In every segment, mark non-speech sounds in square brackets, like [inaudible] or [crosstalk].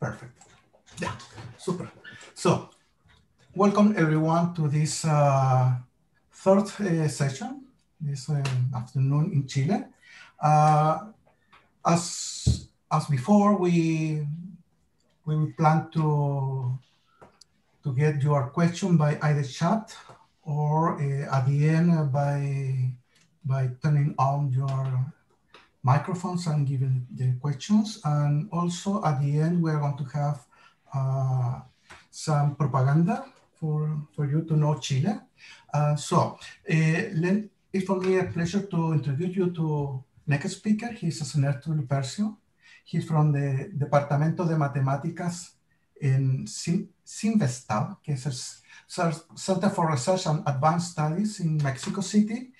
Perfect. Yeah, super. So, welcome everyone to this uh, third uh, session this uh, afternoon in Chile. Uh, as as before, we we plan to to get your question by either chat or uh, at the end by by turning on your microphones and giving the questions. And also at the end, we're going to have uh, some propaganda for, for you to know Chile. Uh, so uh, it's for me a pleasure to introduce you to next speaker. He's Ernesto Lupercio. He's from the Departamento de Matemáticas in CINVESTAV, que es Center for Research and Advanced Studies in Mexico City.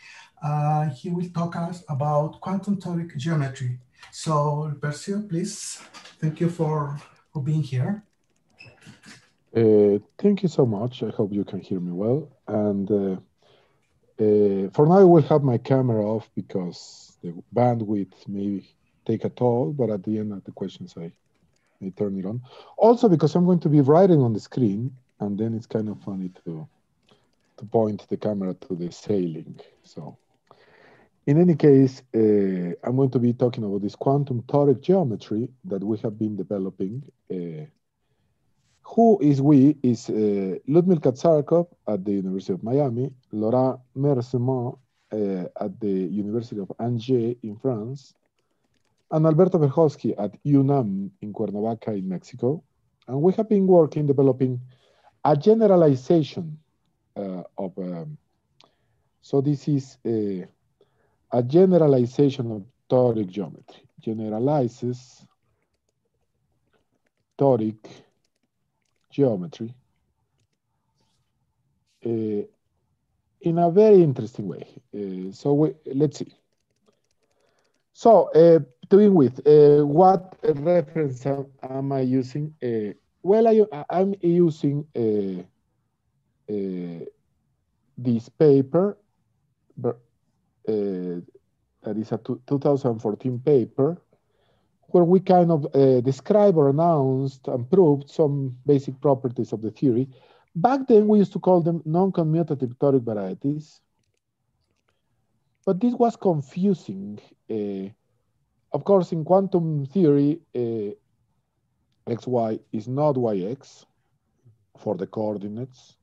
Uh, he will talk us about quantum toric geometry. So, Lupercio, please, thank you for, for being here. Uh, thank you so much. I hope you can hear me well. And uh, uh, for now, I will have my camera off because the bandwidth may take a toll, but at the end of the questions, I may turn it on. Also, because I'm going to be writing on the screen, and then it's kind of funny to to point the camera to the sailing. So in any case, uh, I'm going to be talking about this quantum toric geometry that we have been developing uh, who is we is uh, Ludmil Katzarkov at the University of Miami, Laurent Meersseman uh, at the University of Angers in France, and Alberto Verjovsky at UNAM in Cuernavaca in Mexico. And we have been working developing a generalization uh, of, um, so this is a, a generalization of toric geometry, generalizes toric geometry uh, in a very interesting way. Uh, so we, let's see. So uh, to begin with, what reference am I using? Well, I, I'm using this paper, that is a 2014 paper, where we kind of uh, describe or announced and proved some basic properties of the theory. Back then, we used to call them non-commutative toric varieties. But this was confusing. Uh, of course, in quantum theory, uh, xy is not yx for the coordinates.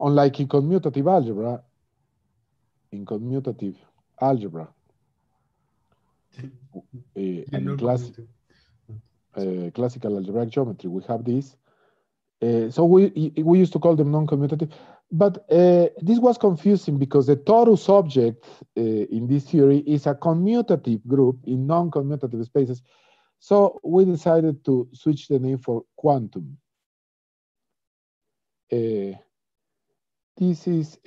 Unlike in commutative algebra, in commutative algebra uh, and class, uh, classical algebraic geometry, we have this. Uh, so we we used to call them non-commutative, but uh, this was confusing because the torus object uh, in this theory is a commutative group in non-commutative spaces. So we decided to switch the name for quantum. Uh, this is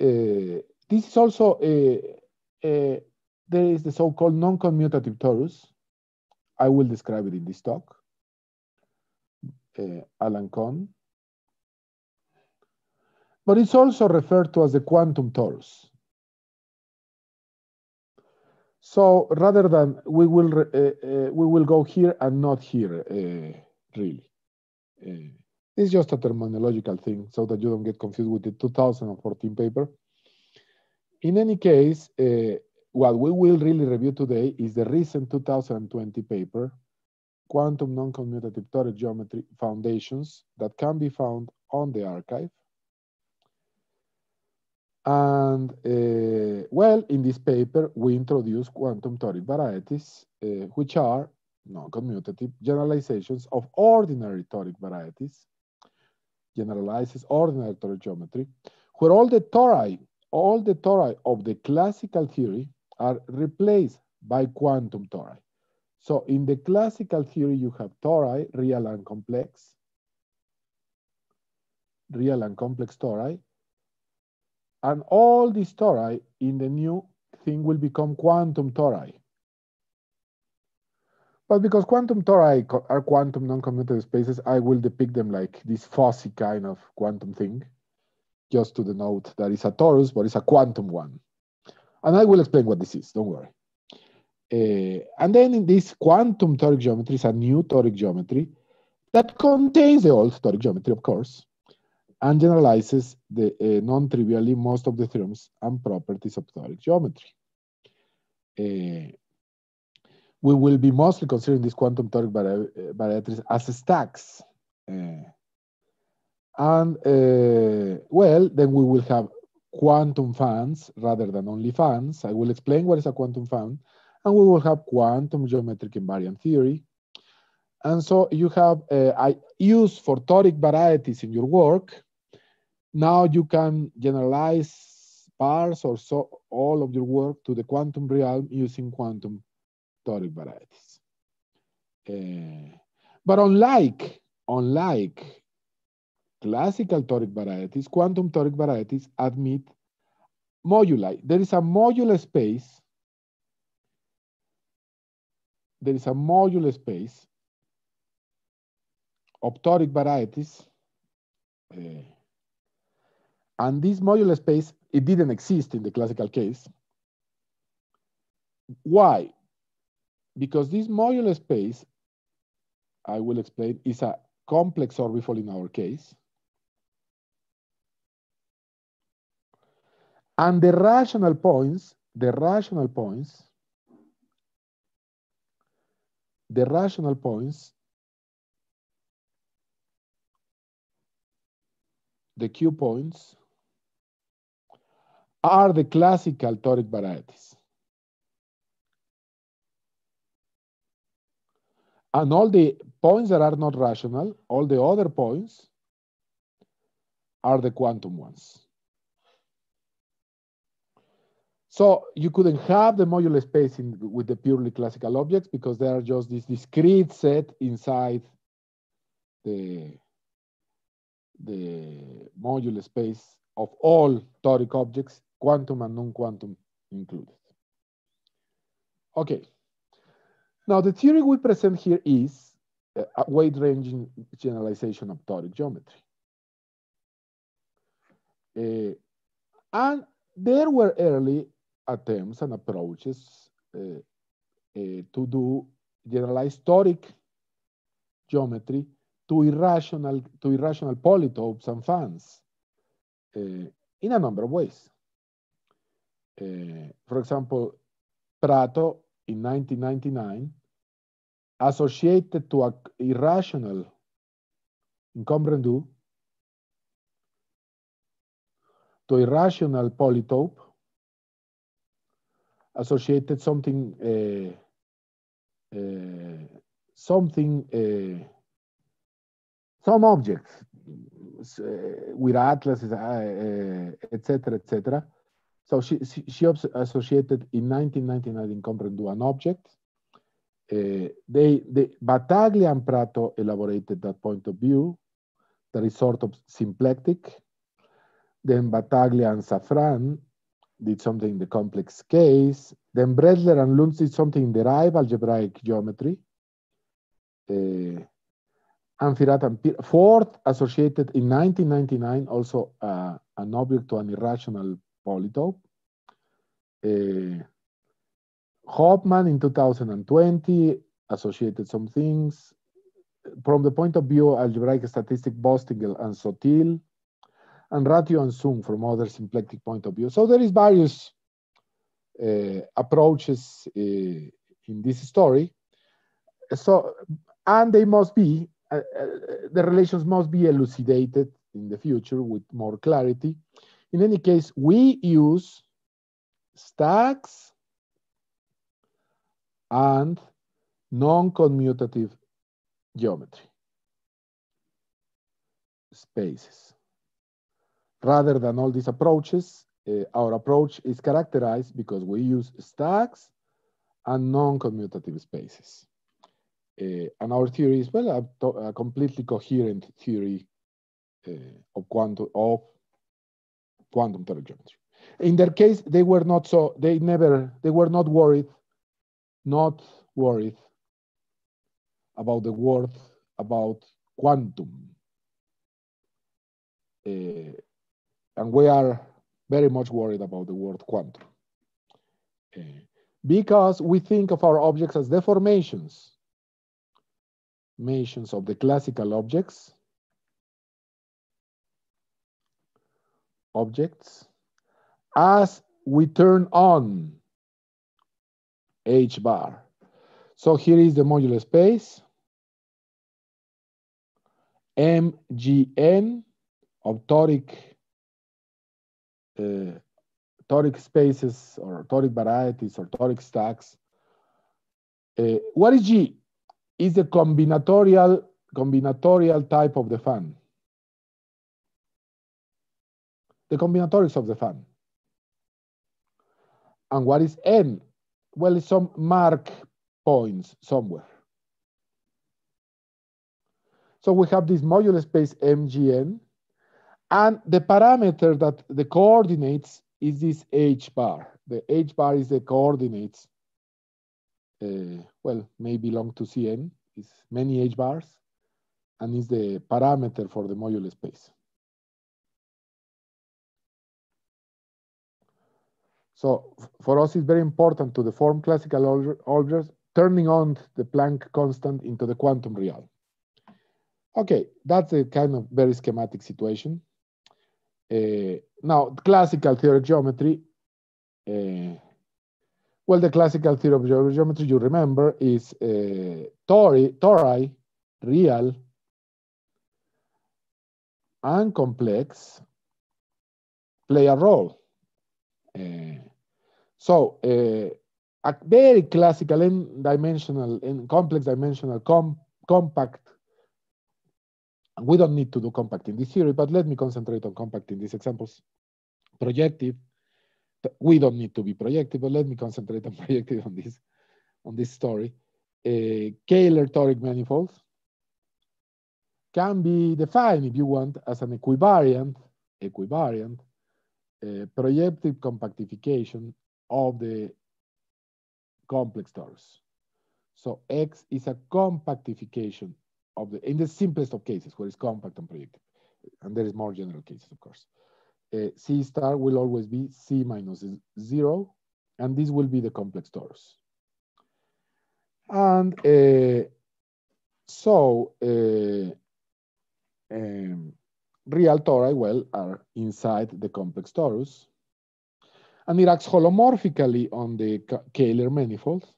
this is also, a, a, there is the so-called non-commutative torus. I will describe it in this talk. Uh, Alain Connes. But it's also referred to as the quantum torus. So rather than we will uh, uh, we will go here and not here, uh, really. It's just a terminological thing so that you don't get confused with the 2014 paper. In any case, uh, what we will really review today is the recent 2020 paper, Quantum Non-Commutative Toric Geometry Foundations, that can be found on the arXiv. And uh, well, in this paper, we introduce quantum toric varieties, uh, which are non-commutative generalizations of ordinary toric varieties, generalizes ordinary geometry, where all the tori all the tori of the classical theory are replaced by quantum tori. So in the classical theory, you have tori, real and complex, real and complex tori, and all these tori in the new thing will become quantum tori. But because quantum tori are quantum non-commutative spaces, I will depict them like this fuzzy kind of quantum thing just to denote that it's a torus, but it's a quantum one. And I will explain what this is, don't worry. Uh, and then in this quantum toric geometry is a new toric geometry that contains the old toric geometry, of course, and generalizes the uh, non-trivially most of the theorems and properties of toric geometry. Uh, we will be mostly considering these quantum toric varieties as stacks. Uh, and uh, well, then we will have quantum fans rather than only fans. I will explain what is a quantum fan, and we will have quantum geometric invariant theory. And so you have uh, I use for toric varieties in your work. Now you can generalize parts or so all of your work to the quantum realm using quantum toric varieties. Uh, but unlike, unlike classical toric varieties, quantum toric varieties admit moduli. There is a modular space. There is a modular space of toric varieties. Uh, and this modular space, it didn't exist in the classical case. Why? Because this modular space, I will explain, is a complex orbifold in our case. And the rational points, the rational points, the rational points, the Q points, are the classical toric varieties. And all the points that are not rational, all the other points are the quantum ones. So you couldn't have the modular space in, with the purely classical objects because they are just this discrete set inside the, the modular space of all toric objects, quantum and non-quantum included. Okay. Now, the theory we present here is a wide-ranging generalization of toric geometry. Uh, and there were early attempts and approaches uh, uh, to do generalized toric geometry to irrational, to irrational polytopes and fans in a number of ways. for example, Prato in 1999 associated to an irrational incomprendo to irrational polytope associated something uh, uh, something uh, some objects uh, with atlases etc etc so she, she, associated in 1999 in Comprendo an object. Uh, they, they, Battaglia and Prato elaborated that point of view that is sort of symplectic. Then Battaglia and Zaffran did something in the complex case. Then Bredler and Lunz did something in derived algebraic geometry. Uh, and Firat and Ford associated in 1999 also uh, an object to an irrational polytope. Uh, Hopman in 2020 associated some things. From the point of view algebraic statistic, Postinghel and Sottile, and Ratiu and Zung from other symplectic point of view. So there is various uh, approaches uh, in this story. So, and they must be, uh the relations must be elucidated in the future with more clarity. In any case, we use stacks and non-commutative geometry spaces. Rather than all these approaches, uh, our approach is characterized because we use stacks and non-commutative spaces. Uh, and our theory is, well, a, a completely coherent theory uh, of quantum of quantum toric geometry. In their case, they were not so, they never, they were not worried, not worried about the word, about quantum. Uh, and we are very much worried about the word quantum. Uh, because we think of our objects as deformations, formations of the classical objects, objects, as we turn on H bar. So here is the modular space, MGN of toric, uh, toric spaces or toric varieties or toric stacks. Uh, what is G? Is the combinatorial combinatorial type of the fan. The combinatorics of the fan. And what is N? Well, it's some mark points somewhere. So we have this modular space MGN, and the parameter that the coordinates is this H bar. The H bar is the coordinates, uh, well, may belong to Cn, is many H bars, and is the parameter for the modular space. So for us, it's very important to deform classical objects, turning on the Planck constant into the quantum real. Okay, that's a kind of very schematic situation. Uh, now, classical theory of geometry. Uh, well, the classical theory of geometry, you remember, is uh, tori, tori, real, and complex play a role. Uh, so, uh, a very classical n-dimensional and complex dimensional com compact we don't need to do compact in this theory, but let me concentrate on compact in these examples. Projective, we don't need to be projective, but let me concentrate on [laughs] projective on this, on this story. Uh, Kähler toric manifolds can be defined, if you want, as an equivariant, equivariant uh, projective compactification of the complex torus. So X is a compactification of the, in the simplest of cases where it's compact and projective. And there is more general cases, of course. Uh, C star will always be C minus zero, and this will be the complex torus. And uh, so uh, um, real tori, well, are inside the complex torus. And it acts holomorphically on the Kähler manifold.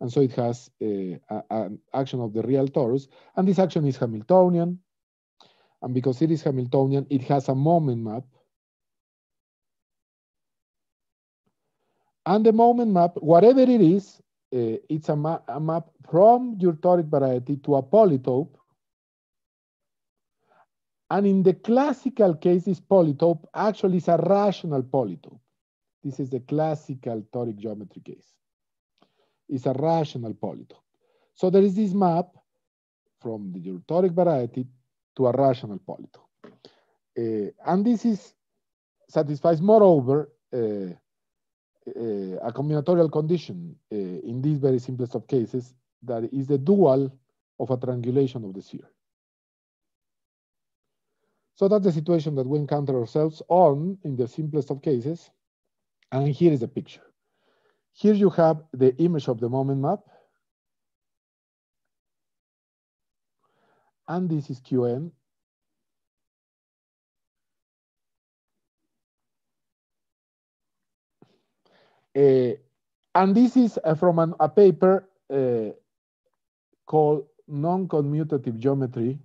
And so it has uh, an action of the real torus. And this action is Hamiltonian. And because it is Hamiltonian, it has a moment map. And the moment map, whatever it is, uh, it's a, ma a, map from your toric variety to a polytope. And in the classical case, this polytope actually is a rational polytope. This is the classical toric geometry case It's a rational polytope. So there is this map from the toric variety to a rational polytope. Uh, and this is satisfies moreover uh, uh, a combinatorial condition uh, in these very simplest of cases that is the dual of a triangulation of the sphere. So that's the situation that we encounter ourselves on in the simplest of cases. And here is the picture. Here you have the image of the moment map. And this is QM. Uh, and this is uh, from an, a paper uh, called Non-Commutative Geometry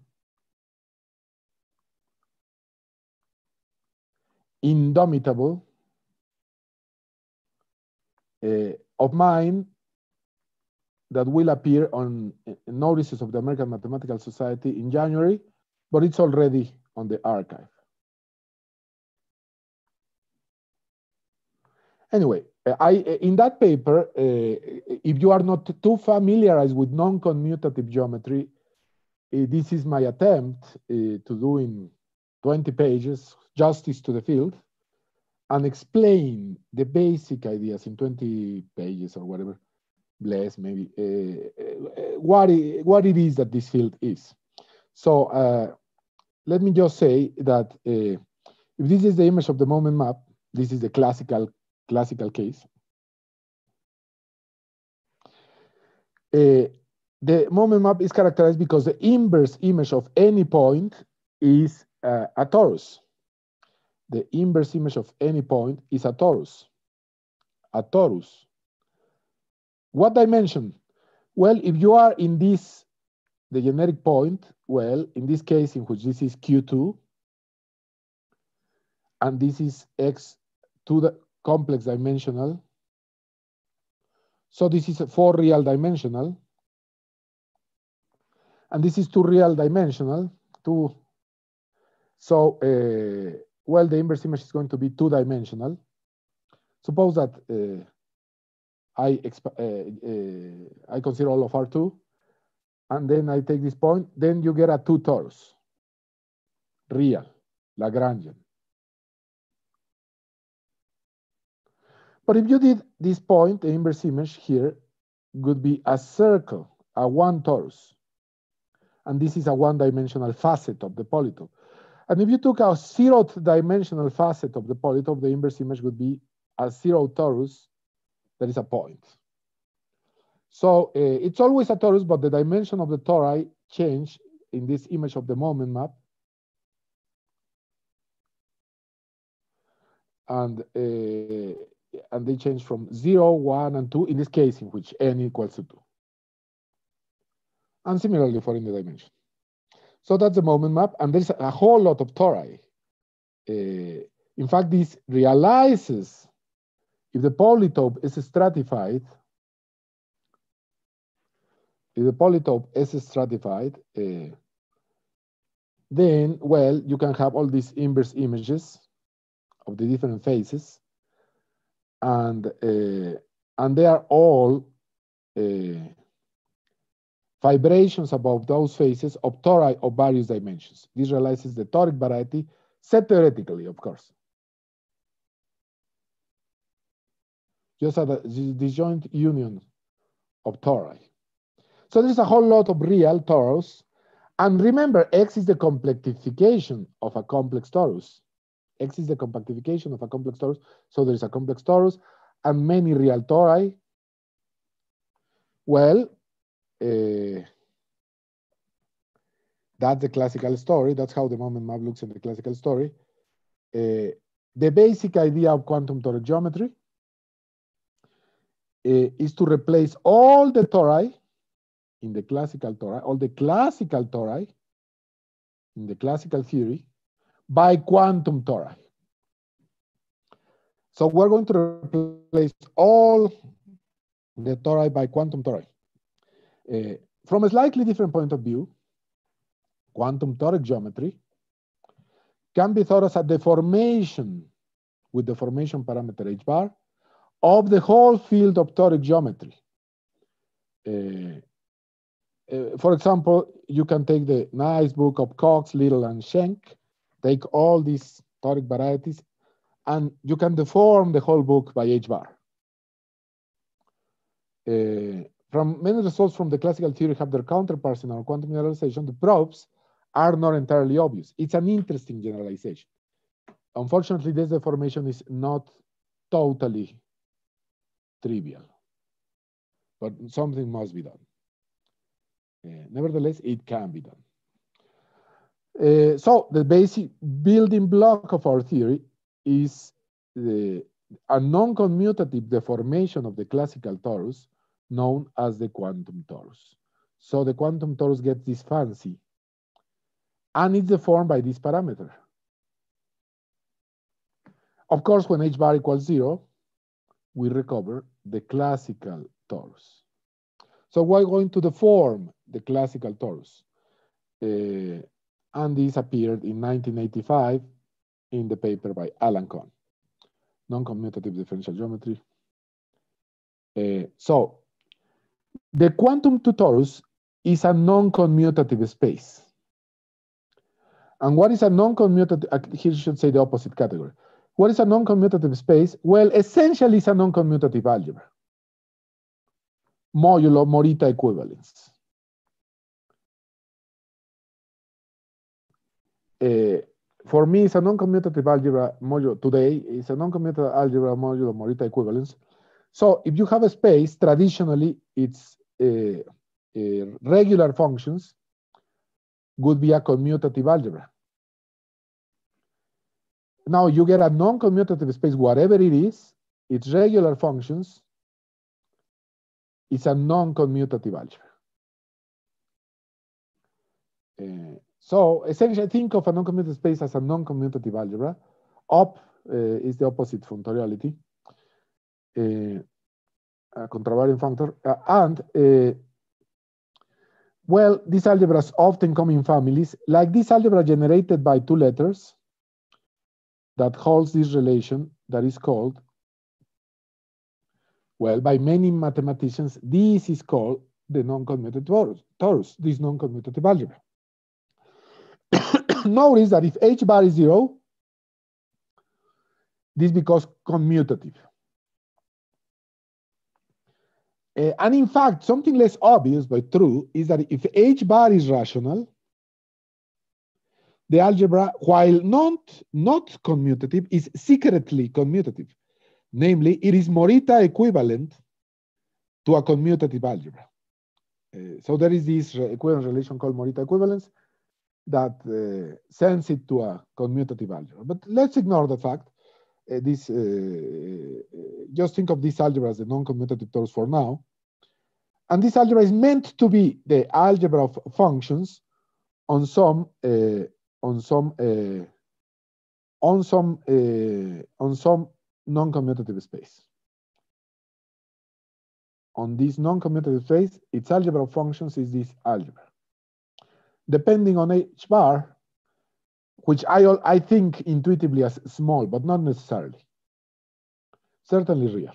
Indomitable of mine that will appear on uh, notices of the American Mathematical Society in January, but it's already on the arXiv. Anyway, uh, I, in that paper, uh, if you are not too familiarized with non-commutative geometry, uh, this is my attempt uh, to do in 20 pages justice to the field and explain the basic ideas in 20 pages or whatever, less maybe, uh, what, it, what it is that this field is. So uh, let me just say that uh, if this is the image of the moment map, this is the classical, classical case. the moment map is characterized because the inverse image of any point is uh, a torus. The inverse image of any point is a torus. A torus. What dimension? Well, if you are in this, the generic point, well, in this case, in which this is Q2, and this is X to the complex dimensional. So this is a four real dimensional. And this is two real dimensional, two. So, uh, well, the inverse image is going to be two dimensional. Suppose that uh, I, uh, uh, I consider all of R2, and then I take this point, then you get a two torus, real, Lagrangian. But if you did this point, the inverse image here would be a circle, a one torus. And this is a one-dimensional facet of the polytope. And if you took a zeroth dimensional facet of the polytope, the inverse image would be a zero torus that is a point. So uh, it's always a torus, but the dimension of the tori change in this image of the moment map. And uh, and they change from zero, one, and 2, in this case, in which n equals to 2. And similarly for any dimension. So that's the moment map, and there's a whole lot of tori. Uh, in fact, this realizes if the polytope is stratified, if the polytope is stratified, uh, then, well, you can have all these inverse images of the different phases and uh, and they are all uh, vibrations above those phases of tori of various dimensions. This realizes the toric variety set theoretically, of course. Just a disjoint union of tori. So there's a whole lot of real torus. And remember, X is the complexification of a complex torus. X is the compactification of a complex torus. So there's a complex torus and many real tori. Well, uh, that's the classical story. That's how the moment map looks in the classical story. Uh, the basic idea of quantum toric geometry uh, is to replace all the tori in the classical tori, all the classical tori in the classical theory by quantum tori. So we're going to replace all the tori by quantum tori. Uh, from a slightly different point of view, quantum toric geometry can be thought as a deformation with the formation parameter h bar of the whole field of toric geometry. Uh, uh, for example, you can take the nice book of Cox, Little, and Schenck, take all these toric varieties, and you can deform the whole book by H bar. Uh, from many results from the classical theory have their counterparts in our quantum generalization, the probes are not entirely obvious. It's an interesting generalization. Unfortunately, this deformation is not totally trivial, but something must be done. Uh, nevertheless, it can be done. Uh, so the basic building block of our theory is the, a non-commutative deformation of the classical torus known as the quantum torus. So the quantum torus gets this fancy and it's deformed by this parameter. Of course, when h bar equals zero, we recover the classical torus. So we're going to deform the classical torus. Uh, and this appeared in 1985 in the paper by Alain Connes, non-commutative differential geometry. Uh, so the quantum torus is a non-commutative space. And what is a non-commutative, uh, here should say the opposite category. What is a non-commutative space? Well, essentially it's a non-commutative algebra. Modulo Morita equivalence. Uh, for me, it's a non-commutative algebra modulo today. It's a non-commutative algebra modulo Morita equivalence. So if you have a space, traditionally, it's regular functions would be a commutative algebra. Now you get a non-commutative space, whatever it is, its regular functions, it's a non-commutative algebra. Uh, so essentially, think of a non-commutative space as a non-commutative algebra. Op uh, is the opposite functoriality, uh, a contravariant functor, uh, and uh, well, these algebras often come in families, like this algebra generated by two letters that holds this relation that is called, well, by many mathematicians, this is called the non-commutative torus, torus, this non-commutative algebra. [coughs] Notice that if h bar is zero, this becomes commutative. Uh, and in fact, something less obvious but true is that if h bar is rational, the algebra, while not, not commutative, is secretly commutative. Namely, it is Morita equivalent to a commutative algebra. Uh, so there is this equivalence relation called Morita equivalence that uh, sends it to a commutative algebra. But let's ignore the fact. Uh, this uh, uh, just think of this algebra as the non-commutative torus for now. And this algebra is meant to be the algebra of functions on some on some on some on some non-commutative space. On this non-commutative space, its algebra of functions is this algebra depending on h bar, which I, I think intuitively as small, but not necessarily. Certainly real.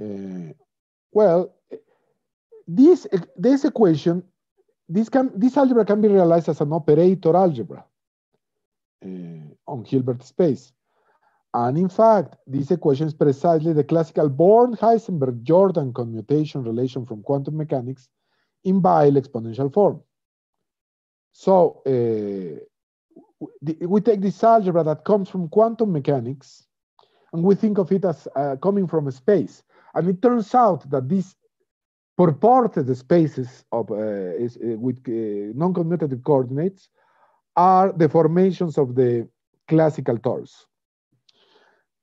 Uh, well, this, this equation, this, can, this algebra can be realized as an operator algebra uh, on Hilbert space. And in fact, this equation is precisely the classical Born-Heisenberg-Jordan commutation relation from quantum mechanics in Weyl exponential form. So uh, we take this algebra that comes from quantum mechanics and we think of it as uh, coming from a space. And it turns out that these purported spaces of, uh, is, uh, with uh, non-commutative coordinates are the formations of the classical torus.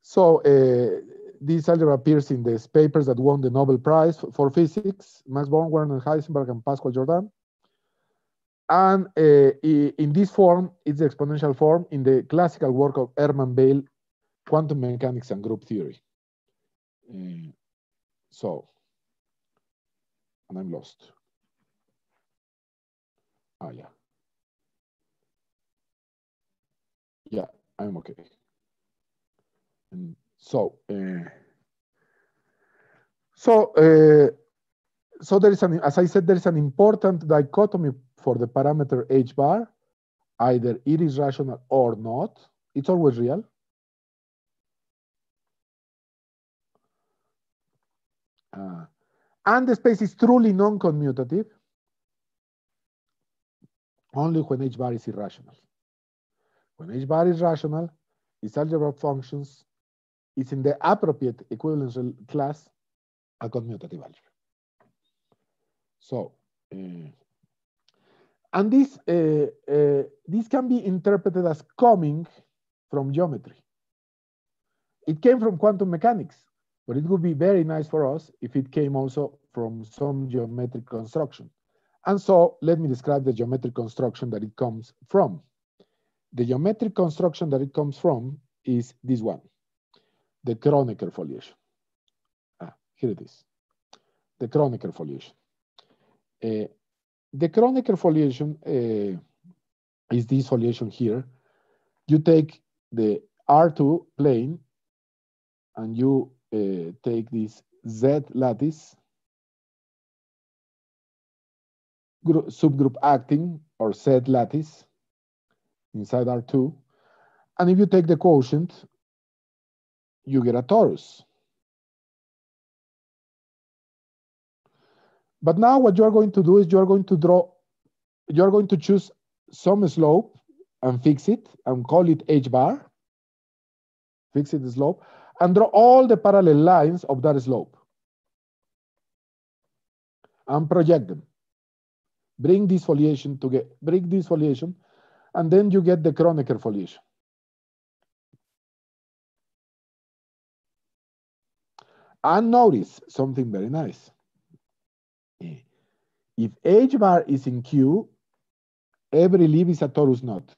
So uh, this algebra appears in the papers that won the Nobel Prize for Physics, Max Born, Werner Heisenberg, and Pascual Jordan. And uh, in this form, it's the exponential form in the classical work of Hermann Weyl, Quantum Mechanics and Group Theory. Uh, so, and I'm lost. Ah, yeah. Yeah, I'm okay. And so, uh, so, uh, so there is an, as I said, there is an important dichotomy for the parameter h bar. Either it is rational or not. It's always real. Uh, and the space is truly non-commutative only when h bar is irrational. When h bar is rational, its algebra functions is in the appropriate equivalence class a commutative algebra. So, uh, and this, uh, uh, this can be interpreted as coming from geometry. It came from quantum mechanics, but it would be very nice for us if it came also from some geometric construction. And so let me describe the geometric construction that it comes from. The geometric construction that it comes from is this one the Kronecker foliation. Ah, here it is. The Kronecker foliation. Uh, the Kronecker foliation uh, is this foliation here. You take the R2 plane and you uh, take this Z lattice subgroup acting or Z lattice inside R2. And if you take the quotient, you get a torus. But now what you're going to do is you're going to draw, you're going to choose some slope and fix it and call it h bar, fix it the slope, and draw all the parallel lines of that slope. and project them. Bring this foliation to get, bring this foliation, and then you get the Kronecker foliation. And notice something very nice. If H bar is in Q, every leaf is a torus knot.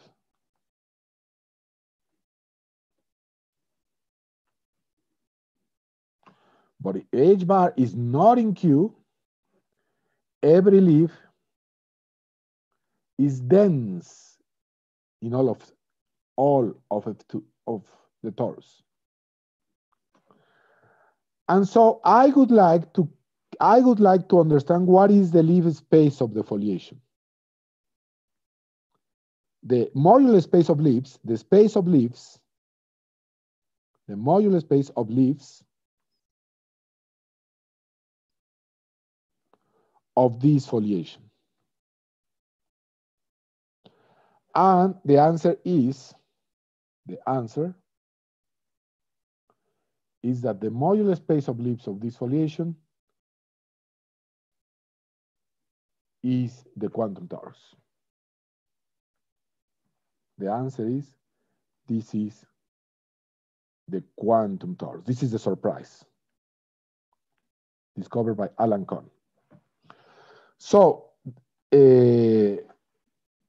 But if H bar is not in Q, every leaf is dense in all of all of it to, of the torus. And so I would like to I would like to understand what is the leaf space of the foliation. The modular space of leaves, the space of leaves, the modular space of leaves of this foliation. And the answer is, the answer is that the modular space of leaves of this foliation is the quantum torus. The answer is, this is the quantum torus. This is the surprise discovered by Alain Connes. So, uh,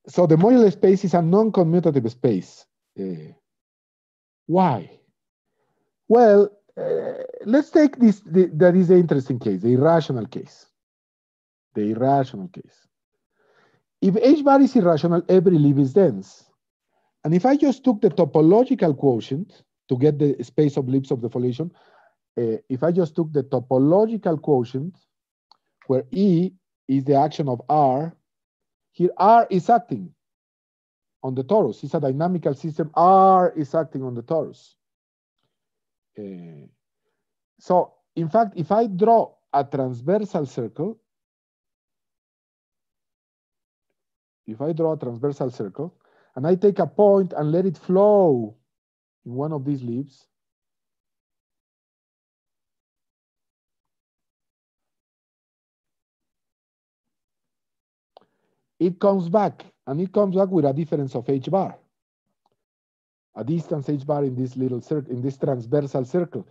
so the modular space is a non-commutative space. Uh, why? Well, uh, let's take this, the, that is the interesting case, the irrational case. The irrational case. If H bar is irrational, every leaf is dense. And if I just took the topological quotient to get the space of leaves of the foliation, uh, if I just took the topological quotient, where E is the action of R, here R is acting on the torus. It's a dynamical system. R is acting on the torus. Uh, so in fact, if I draw a transversal circle, if I draw a transversal circle, and I take a point and let it flow in one of these leaves, it comes back, and it comes back with a difference of h bar. A distance h bar in this little circle, in this transversal circle.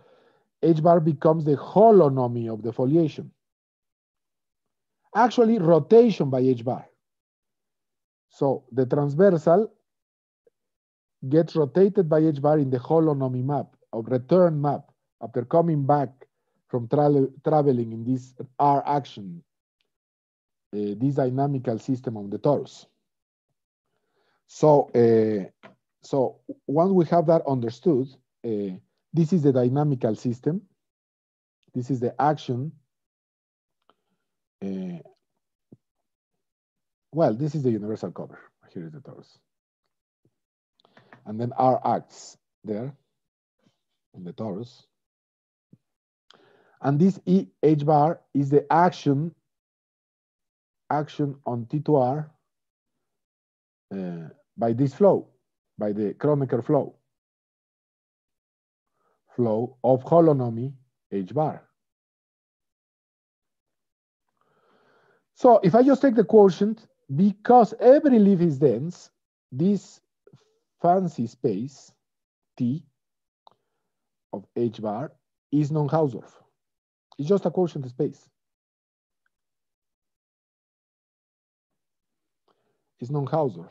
h bar becomes the holonomy of the foliation. Actually, rotation by h bar. So the transversal gets rotated by h bar in the holonomy map, or return map, after coming back from tra traveling in this R action uh, this dynamical system on the torus. So, uh, so once we have that understood, uh, this is the dynamical system. This is the action. Well, this is the universal cover. Here is the torus. And then R acts there in the torus. And this E H bar is the action action on T2R uh, by this flow, by the Kronecker flow, flow of holonomy H bar. So if I just take the quotient, because every leaf is dense, this fancy space, T, of H bar, is non-Hausdorff. It's just a quotient space. It's non-Hausdorff.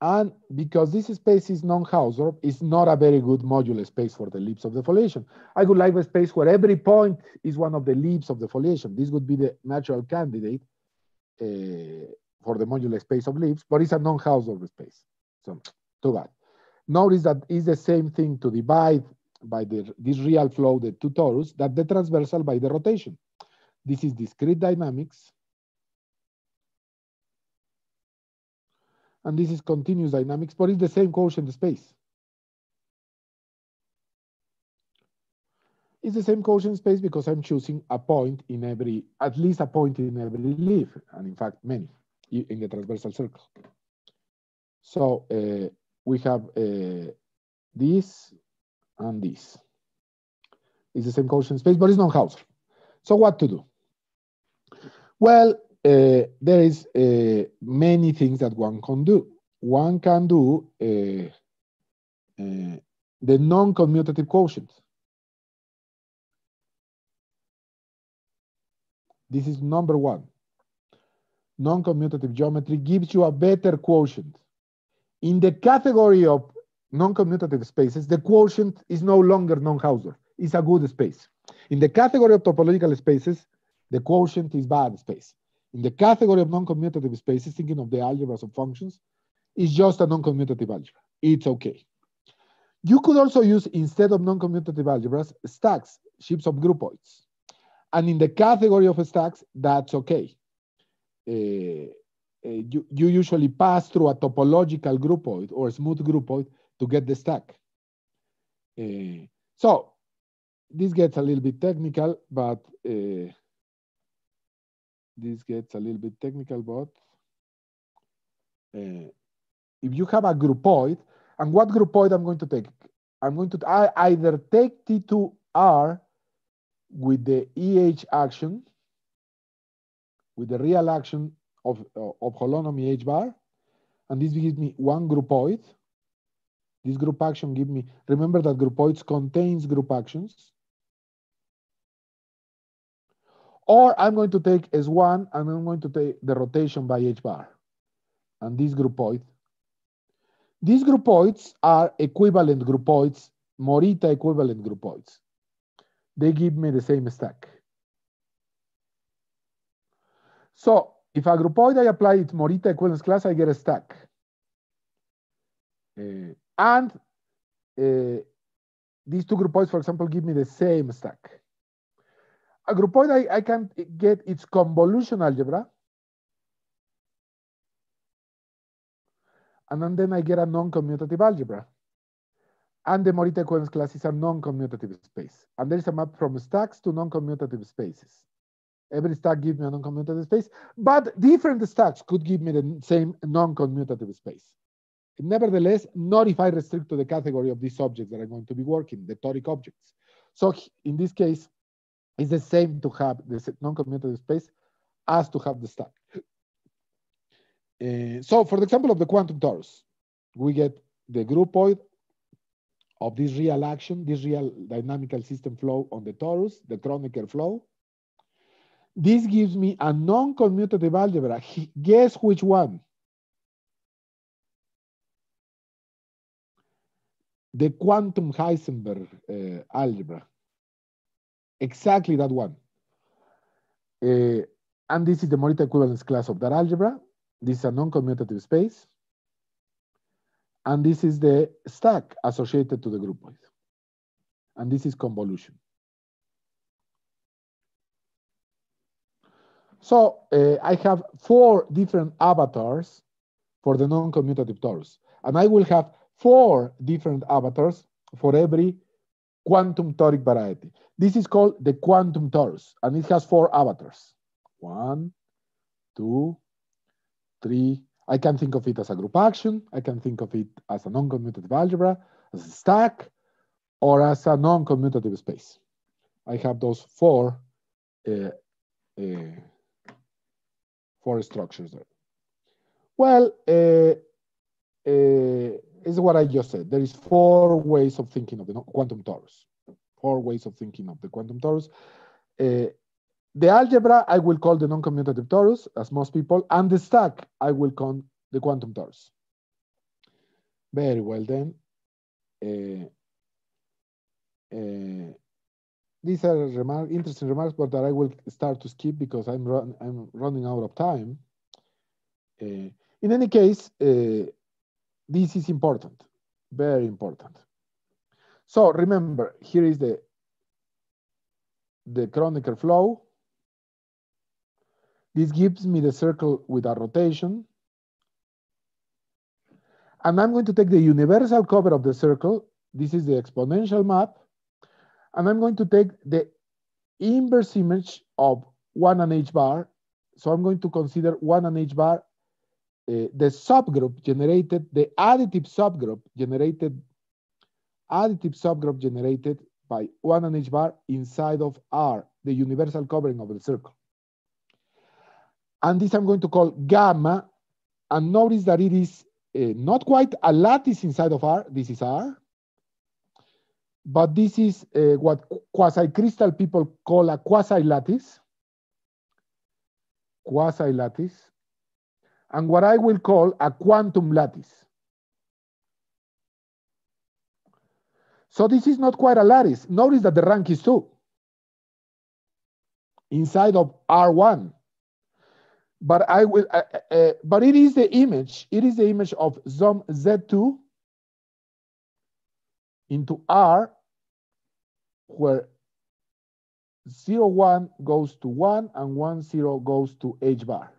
And because this space is non-Hausdorff, it's not a very good modular space for the leaves of the foliation. I would like a space where every point is one of the leaves of the foliation. This would be the natural candidate Eh, for the modular space of leaves, but it's a non-Hausdorff space. So too bad. Notice that it's the same thing to divide by the, this real flow, the two torus, that the transversal by the rotation. This is discrete dynamics and this is continuous dynamics, but it's the same quotient space. It's the same quotient space because I'm choosing a point in every, at least a point in every leaf, and in fact, many in the transversal circle. So uh, we have uh, this and this. It's the same quotient space, but it's non-Hausdorff. So what to do? Well, uh, there is uh, many things that one can do. One can do uh, uh the non-commutative quotient. This is number one. Non-commutative geometry gives you a better quotient. In the category of non-commutative spaces, the quotient is no longer non-Hausdorff. It's a good space. In the category of topological spaces, the quotient is bad space. In the category of non-commutative spaces, thinking of the algebras of functions, it's just a non-commutative algebra. It's okay. You could also use, instead of non-commutative algebras, stacks, shapes of groupoids. And in the category of stacks, that's okay. Uh, uh, you, you usually pass through a topological groupoid or smooth groupoid to get the stack. Uh, so this gets a little bit technical, but uh, this gets a little bit technical, but uh, if you have a groupoid, and what groupoid I'm going to take? I'm going to I either take T2R with the EH action, with the real action of, uh, of holonomy H bar, and this gives me one groupoid. This group action give me, remember that groupoids contains group actions. Or I'm going to take S1 and I'm going to take the rotation by H bar. And this groupoid. These groupoids are equivalent groupoids, Morita equivalent groupoids. They give me the same stack. So if a groupoid I apply its Morita equivalence class, I get a stack. Uh, and uh, these two groupoids, for example, give me the same stack a groupoid, I, I can get its convolution algebra. And then I get a non-commutative algebra. And the Morita equivalence class is a non-commutative space. And there is a map from stacks to non-commutative spaces. Every stack gives me a non-commutative space, but different stacks could give me the same non-commutative space. Nevertheless, not if I restrict to the category of these objects that I'm going to be working, the toric objects. So in this case, it's the same to have the non-commutative space as to have the stack. Uh, so for the example of the quantum torus, we get the groupoid of this real action, this real dynamical system flow on the torus, the Kronecker flow. This gives me a non-commutative algebra. Guess which one? The quantum Heisenberg uh, algebra exactly that one. Uh, and this is the Morita equivalence class of that algebra. This is a non-commutative space. And this is the stack associated to the groupoid. And this is convolution. So uh, I have four different avatars for the non-commutative torus. And I will have four different avatars for every quantum toric variety. This is called the quantum torus, and it has four avatars. One, two, three. I can think of it as a group action. I can think of it as a non-commutative algebra, as a stack, or as a non-commutative space. I have those four, uh, uh, four structures there. Well, uh, uh is what I just said. There is four ways of thinking of the quantum torus. Four ways of thinking of the quantum torus. The algebra I will call the non-commutative torus, as most people, and the stack I will call the quantum torus. Very well then. Uh, uh, these are interesting remarks, but that I will start to skip because I'm, run, I'm running out of time. Uh, in any case, uh, this is important, very important. So remember, here is the, the Kronecker flow. This gives me the circle with a rotation. And I'm going to take the universal cover of the circle. This is the exponential map. And I'm going to take the inverse image of 1 and h bar. So I'm going to consider 1 and h bar uh, the subgroup generated, the additive subgroup generated, additive subgroup generated by one and h bar inside of R, the universal covering of the circle. And this I'm going to call gamma. And notice that it is uh, not quite a lattice inside of R. This is R. But this is uh, what quasi-crystal people call a quasi-lattice. Quasi-lattice. And what I will call a quantum lattice. So this is not quite a lattice. Notice that the rank is 2 inside of R1. But I will, uh, uh, uh, but it is the image. It is the image of some Z2 into R, where 0, 1 goes to 1 and 1, 0 goes to H bar.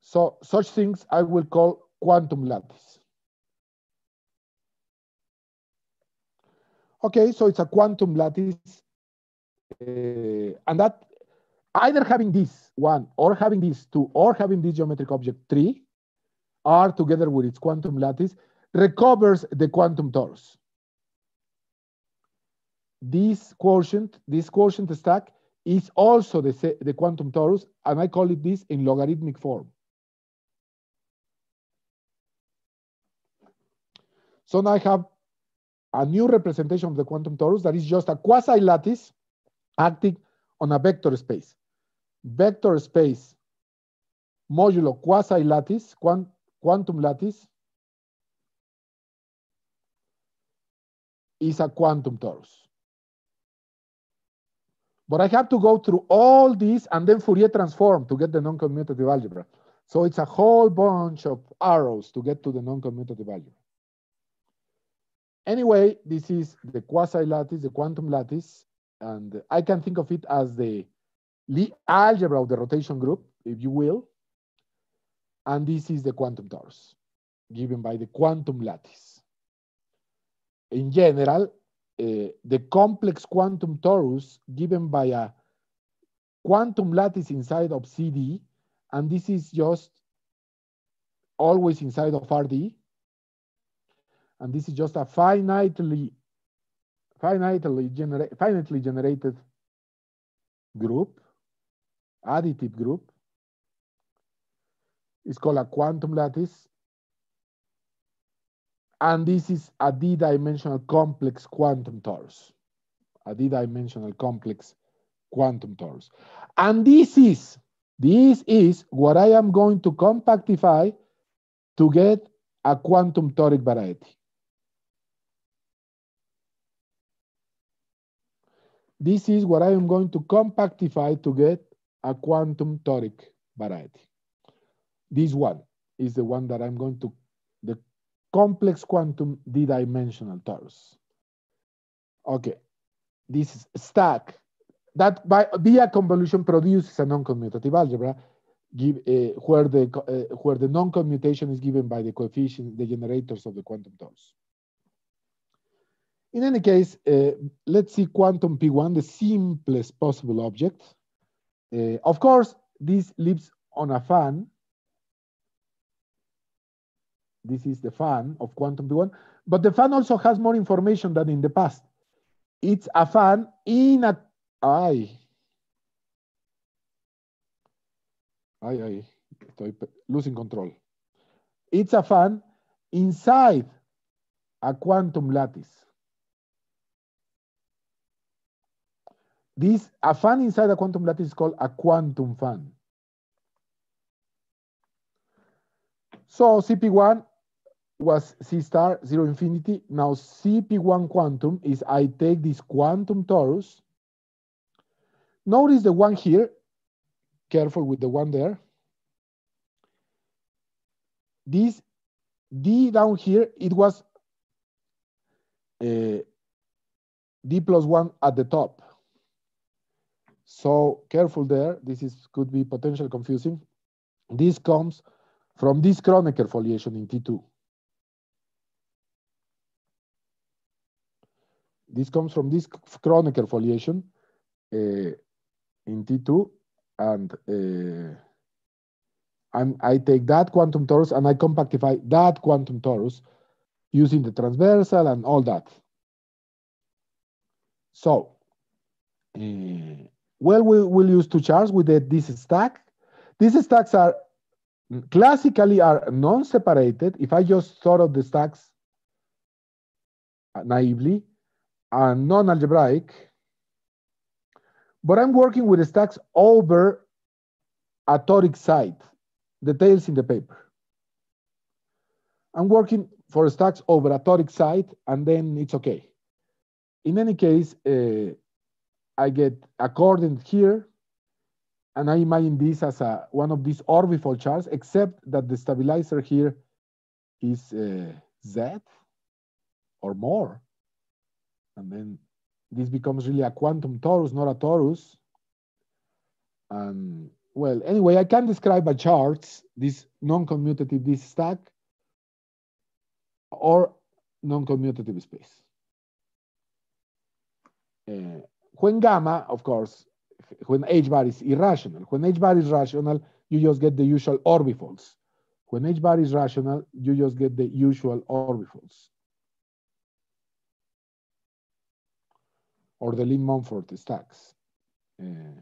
So such things I will call quantum lattice. Okay, so it's a quantum lattice. Uh, and that either having this one or having this two or having this geometric object three R together with its quantum lattice recovers the quantum torus. This quotient, this quotient stack is also the, the quantum torus, and I call it this in logarithmic form. So now I have a new representation of the quantum torus that is just a quasi-lattice acting on a vector space. Vector space modulo quasi-lattice, quant quantum lattice, is a quantum torus. But I have to go through all these and then Fourier transform to get the non-commutative algebra. So it's a whole bunch of arrows to get to the non-commutative algebra. Anyway, this is the quasi-lattice, the quantum lattice, and I can think of it as the Lie algebra of the rotation group, if you will. And this is the quantum torus given by the quantum lattice. In general, uh, the complex quantum torus given by a quantum lattice inside of CD, and this is just always inside of RD, and this is just a finitely, finitely, genera finitely generated group, additive group. It's called a quantum lattice. And this is a d-dimensional complex quantum torus, a d-dimensional complex quantum torus. And this is, this is what I am going to compactify to get a quantum toric variety. This is what I am going to compactify to get a quantum toric variety. This one is the one that I'm going to, the complex quantum d-dimensional torus. Okay, this is stack that by via convolution produces a non-commutative algebra give, uh, where the uh, where the non-commutation is given by the coefficients, the generators of the quantum torus. In any case, uh, let's see quantum P1, the simplest possible object. Uh, of course, this lives on a fan. This is the fan of quantum P1, but the fan also has more information than in the past. It's a fan in a, ay, ay, estoy losing control. It's a fan inside a quantum lattice. This, a fan inside a quantum lattice is called a quantum fan. So CP1 was C star, zero infinity. Now CP1 quantum is I take this quantum torus. Notice the one here, careful with the one there. This D down here, it was uh, D plus one at the top. So careful there. This is could be potentially confusing. This comes from this Kronecker foliation in T2. This comes from this Kronecker foliation uh, in T2, and uh, i take that quantum torus and I compactify that quantum torus using the transversal and all that. So, uh, well, we will use two charts with the, this stack. These stacks are classically are non-separated. If I just thought of the stacks naively are non-algebraic, but I'm working with stacks over a toric site, details in the paper. I'm working for stacks over a toric site, and then it's okay. In any case, uh, I get a coordinate here, and I imagine this as a, one of these orbifold charts, except that the stabilizer here is uh, Z or more. And then this becomes really a quantum torus, not a torus. And well, anyway, I can describe a chart, this non-commutative, this stack, or non-commutative space. Uh, when gamma, of course, when h bar is irrational. When h bar is rational, you just get the usual orbifolds. When h bar is rational, you just get the usual orbifolds. Or the Deligne-Mumford stacks. Uh,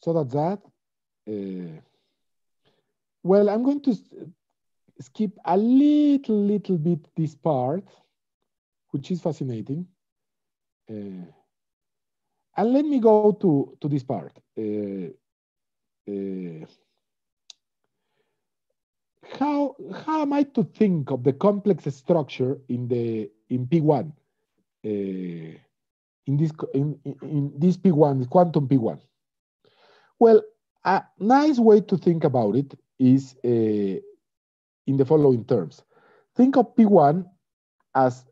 so that's that. Uh, well, I'm going to skip a little, little bit this part, which is fascinating. Uh, and let me go to, to this part. Uh, uh, how, how am I to think of the complex structure in the in P1? Uh, in this in, in this P1, quantum P1. Well, a nice way to think about it is uh, in the following terms. Think of P1 as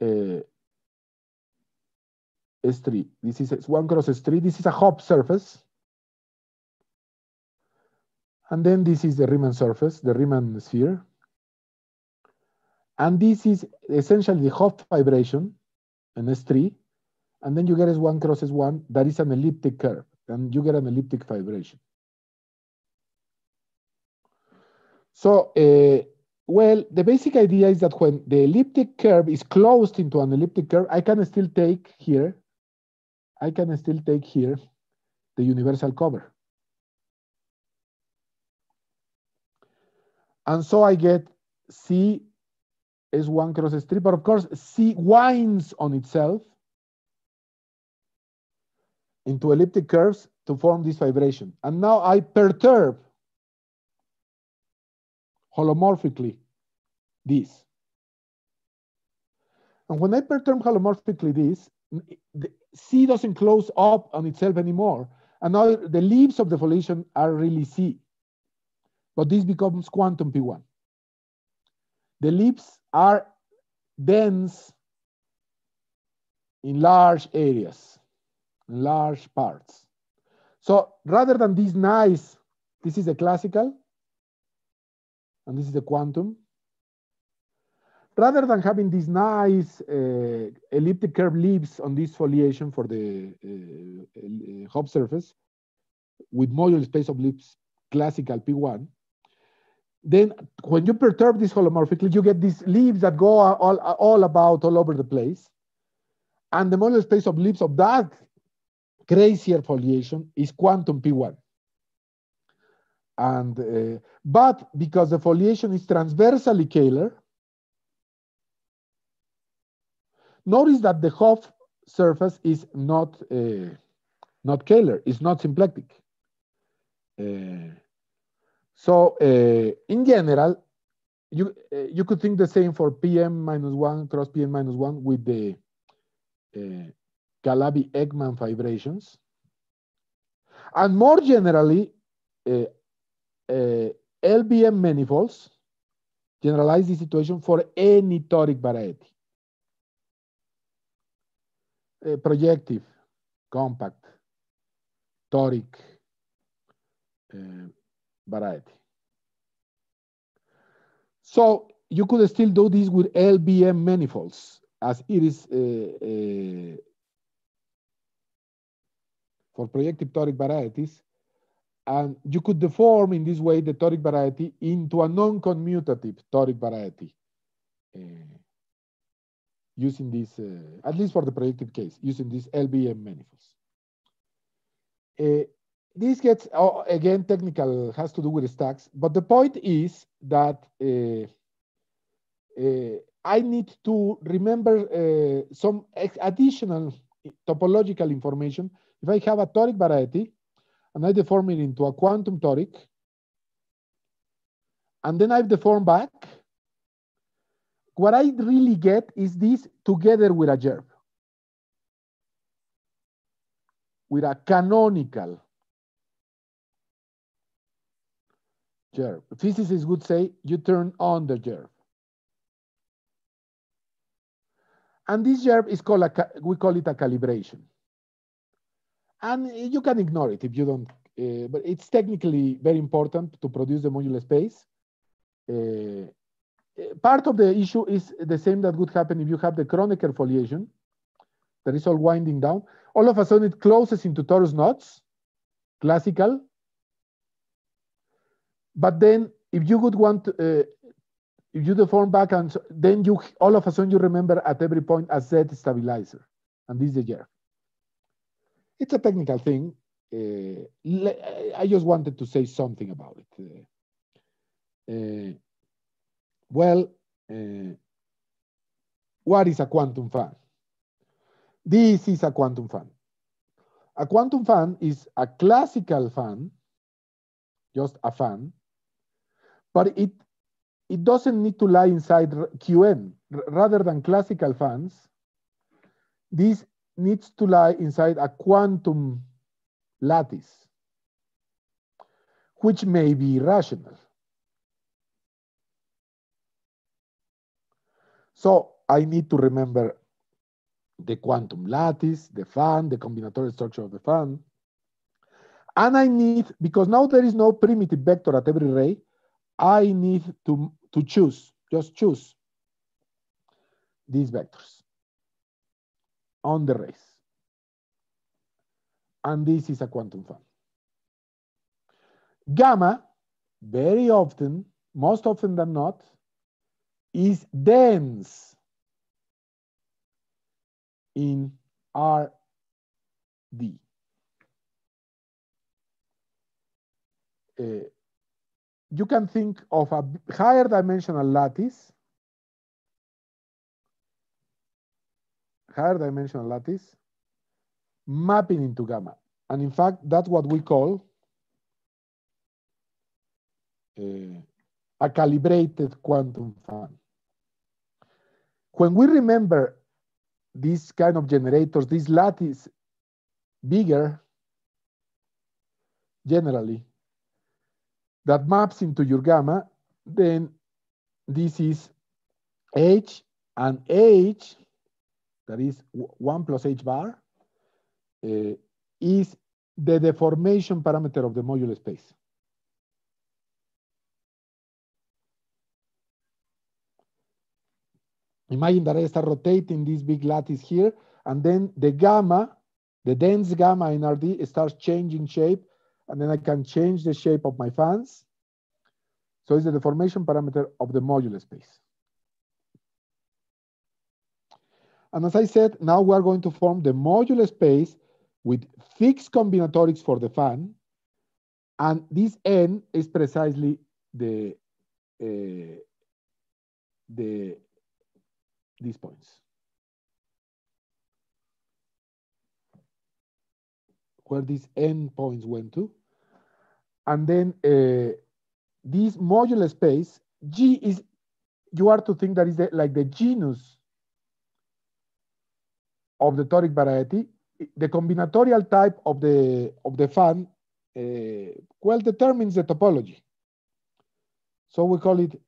uh, S3. This is one cross S3. This is a Hopf surface. And then this is the Riemann surface, the Riemann sphere. And this is essentially the Hopf fibration, an S3. And then you get S1 cross S1, that is an elliptic curve. And you get an elliptic fibration. So uh, well, the basic idea is that when the elliptic curve is closed into an elliptic curve, I can still take here, I can still take here the universal cover. And so I get C is 1 cross S3, but of course C winds on itself into elliptic curves to form this fibration. And now I perturb holomorphically this. And when I perturb holomorphically this, the C doesn't close up on itself anymore. And now the leaves of the foliation are really C. But this becomes quantum P1. The leaves are dense in large areas, in large parts. So rather than this nice, this is a classical, and this is the quantum. Rather than having these nice uh, elliptic curve leaves on this foliation for the uh, Hopf surface with modular space of leaves classical P1, then when you perturb this holomorphically, you get these leaves that go all, all about all over the place. And the modular space of leaves of that crazier foliation is quantum P1. And, uh, but because the foliation is transversally Kähler, notice that the Hopf surface is not, uh, not Kähler, it's not symplectic. Uh, so uh, in general, you, uh, you could think the same for PM minus one cross PM minus one with the uh, Calabi-Eckmann fibrations. And more generally, uh, uh, LVM manifolds generalize the situation for any toric variety. Uh, projective, compact, toric uh, variety. So you could still do this with LVM manifolds as it is uh, for projective toric varieties and you could deform in this way the toric variety into a non-commutative toric variety uh, using this, uh, at least for the projective case, using these LVM manifolds. Uh, this gets, oh, again, technical, has to do with stacks, but the point is that uh, uh I need to remember some additional topological information. If I have a toric variety and I deform it into a quantum toric, and then I deform back, what I really get is this together with a gerbe, with a canonical gerbe. Physicists would say you turn on the gerbe. And this gerbe is called, a, we call it a calibration. And you can ignore it if you don't, uh, but it's technically very important to produce the modular space. Uh, part of the issue is the same that would happen if you have the Kronecker foliation that is all winding down. All of a sudden it closes into torus knots, classical. But then if you would want uh, if you deform back and so, then you all of a sudden you remember at every point a Z stabilizer, and this is the gerbe. It's a technical thing. Uh, I just wanted to say something about it. Uh, uh, well, uh, what is a quantum fan? This is a quantum fan. A quantum fan is a classical fan, just a fan, but it it doesn't need to lie inside QN. Rather than classical fans, this needs to lie inside a quantum lattice, which may be rational. So I need to remember the quantum lattice, the fan, the combinatorial structure of the fan. And I need, because now there is no primitive vector at every ray, I need to to choose, just choose these vectors on the race. And this is a quantum fan. Gamma, very often, most often than not, is dense in RD. Uh, you can think of a higher dimensional lattice, higher dimensional lattice, mapping into gamma. And in fact, that's what we call uh, a calibrated quantum fan. When we remember these kind of generators, this lattice bigger, generally, that maps into your gamma, then this is h and h, that is 1 plus h bar, uh, is the deformation parameter of the module space. Imagine that I start rotating this big lattice here, and then the gamma, the dense gamma in RD starts changing shape and then I can change the shape of my fans. So it's the deformation parameter of the module space. And as I said, now we're going to form the modular space with fixed combinatorics for the fan. And this n is precisely the, uh, the these points. Where these n points went to. And then uh, this modular space, G is, you are to think that is the, like the genus of the toric variety. The combinatorial type of the, of the fan, uh, well, determines the topology. So we call it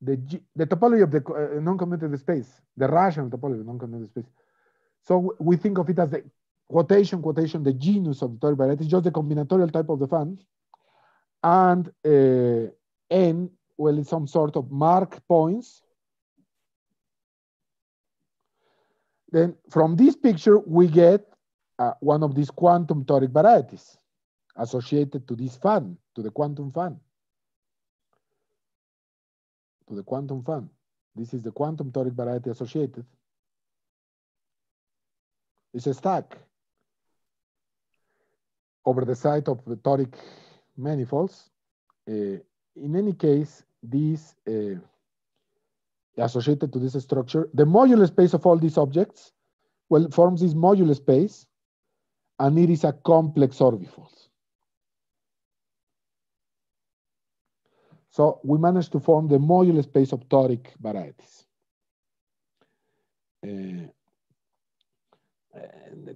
the, G, the topology of the uh, non-commutative space, the rational topology of non-commutative space. So we think of it as the quotation, quotation, the genus of the toric variety, is just the combinatorial type of the fan and uh, n, well, it's some sort of mark points. Then from this picture, we get uh, one of these quantum toric varieties associated to this fan, to the quantum fan. To the quantum fan. This is the quantum toric variety associated. It's a stack over the site of the toric manifolds. Uh, in any case, these uh, associated to this structure, the modular space of all these objects, well, forms this modular space, and it is a complex orbifold. So we managed to form the modular space of toric varieties. Uh,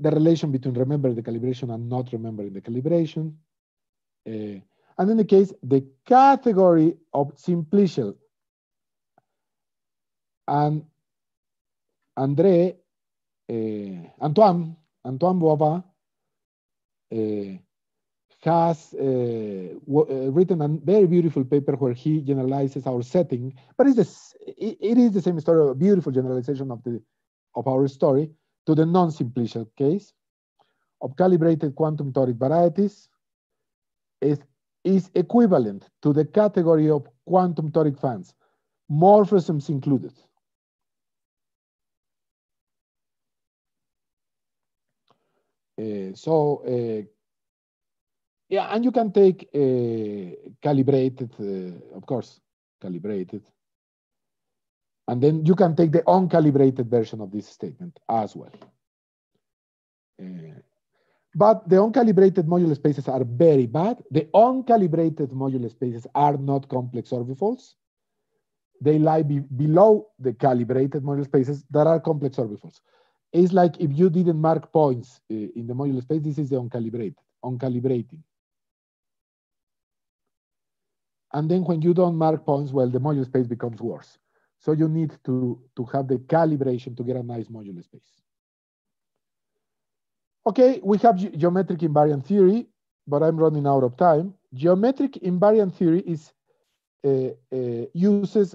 the relation between remembering the calibration and not remembering the calibration. Uh, and in the case, the category of simplicial and André, uh, Antoine, Antoine Boivin, uh, has uh, written a very beautiful paper where he generalizes our setting, but it's this, it, it is the same story, a beautiful generalization of the of our story to the non-simplicial case of calibrated quantum toric varieties is, is equivalent to the category of quantum toric fans, morphisms included. So, uh, yeah, and you can take uh, calibrated, of course, calibrated and then you can take the uncalibrated version of this statement as well. But the uncalibrated modular spaces are very bad. The uncalibrated modular spaces are not complex orbifolds. They lie be below the calibrated modular spaces that are complex orbifolds. It's like if you didn't mark points uh, in the module space, this is the uncalibrated, uncalibrating. And then when you don't mark points, well, the module space becomes worse. So you need to, to have the calibration to get a nice module space. Okay, we have ge geometric invariant theory, but I'm running out of time. Geometric invariant theory is uh, uh, uses,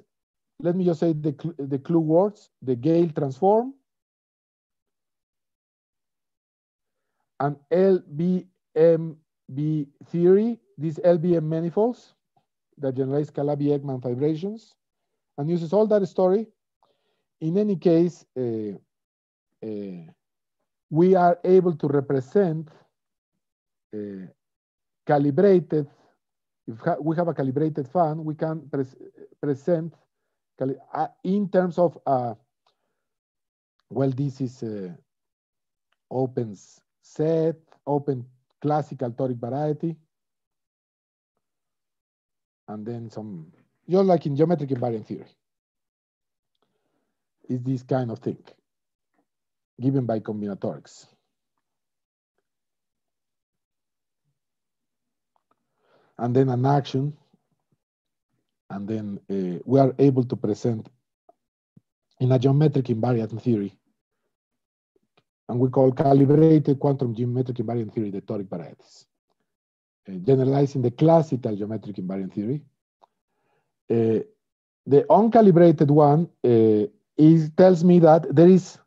let me just say the, cl the clue words, the Gale transform, and LVMB theory, these LVM manifolds that generalize Calabi-Eckmann fibrations, and uses all that story. In any case, uh, uh, we are able to represent uh, calibrated, if ha we have a calibrated fan, we can pres present uh, in terms of, uh, well, this is uh, open set, open classical toric variety, and then some just like in geometric invariant theory. Is this kind of thing given by combinatorics. And then an action, and then uh, we are able to present in a geometric invariant theory, and we call calibrated quantum geometric invariant theory the toric varieties. Uh, generalizing the classical geometric invariant theory, uh, the uncalibrated one uh, is tells me that there is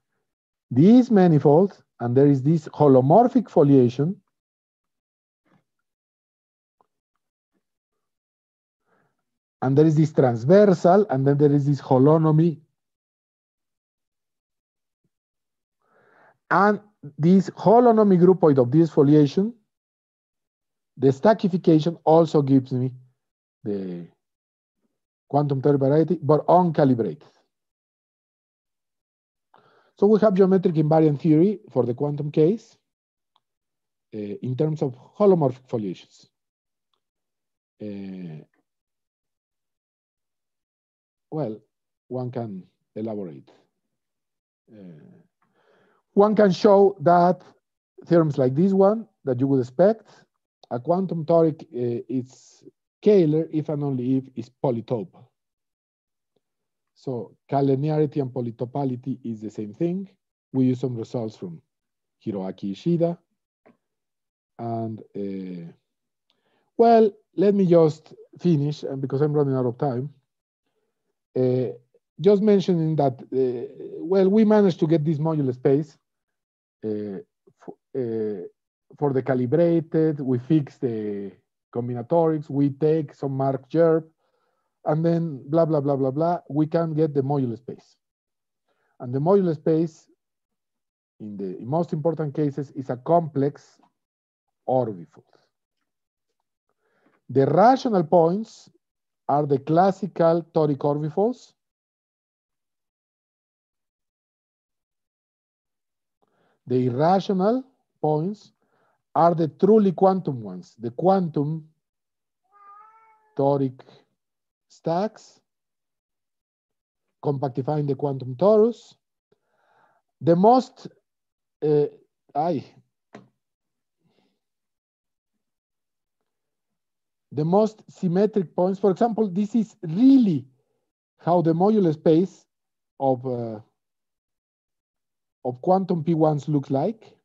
these manifolds and there is this holomorphic foliation and there is this transversal and then there is this holonomy and this holonomy groupoid of this foliation the stackification also gives me the quantum theory variety, but uncalibrated. So we have geometric invariant theory for the quantum case uh, in terms of holomorphic foliations. Uh, well, one can elaborate. Uh, one can show that theorems like this one that you would expect, a quantum toric uh, is Kähler if and only if is polytope. So collinearity and polytopality is the same thing. We use some results from Hiroaki Ishida. And uh, well, let me just finish because I'm running out of time. Uh, just mentioning that, uh, well, we managed to get this modular space uh, for, uh, for the calibrated, we fix the combinatorics, we take some mark gerb, and then blah, blah, blah, blah, blah, we can get the modular space. And the modular space in the most important cases, is a complex orbifold. The rational points are the classical toric orbifolds. The irrational points are the truly quantum ones, the quantum toric stacks, compactifying the quantum torus. The most, uh, I, the most symmetric points, for example, this is really how the modular space of, uh, of quantum P1s looks like.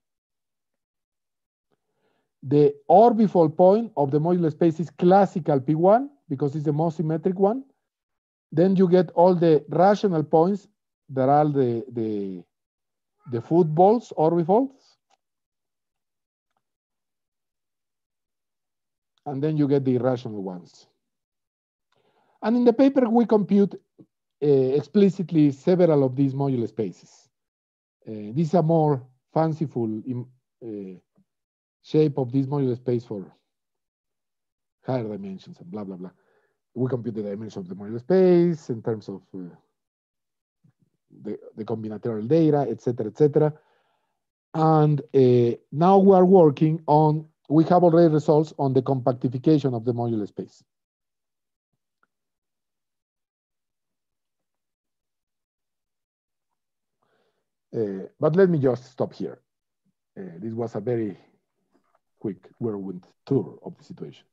The orbifold point of the modular space is classical P1 because it's the most symmetric one. Then you get all the rational points that are the, the, the footballs, orbifolds. And then you get the irrational ones. And in the paper, we compute uh, explicitly several of these modular spaces. Uh, these are more fanciful uh, shape of this modular space for higher dimensions and blah, blah, blah. We compute the dimension of the modular space in terms of uh, the, the combinatorial data, et cetera, et cetera. And uh, now we are working on, we have already results on the compactification of the modular space. Uh, but let me just stop here. Uh, this was a very quick whirlwind tour of the situation.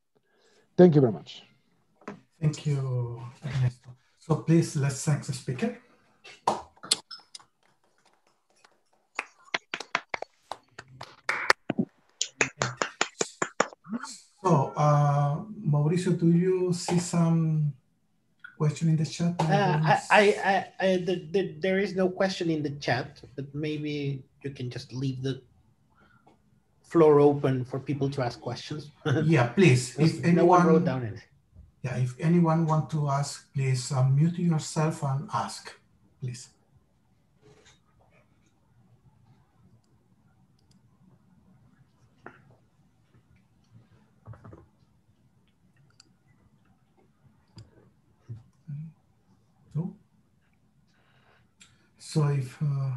Thank you very much. Thank you, Ernesto. So please, let's thank the speaker. So, uh, Mauricio, do you see some question in the chat? Uh, I, I, I, I the, the, there is no question in the chat, but maybe you can just leave the floor open for people to ask questions. [laughs] yeah, please. if anyone, no one wrote down anything. Yeah, if anyone want to ask, please unmute yourself and ask, please. Uh,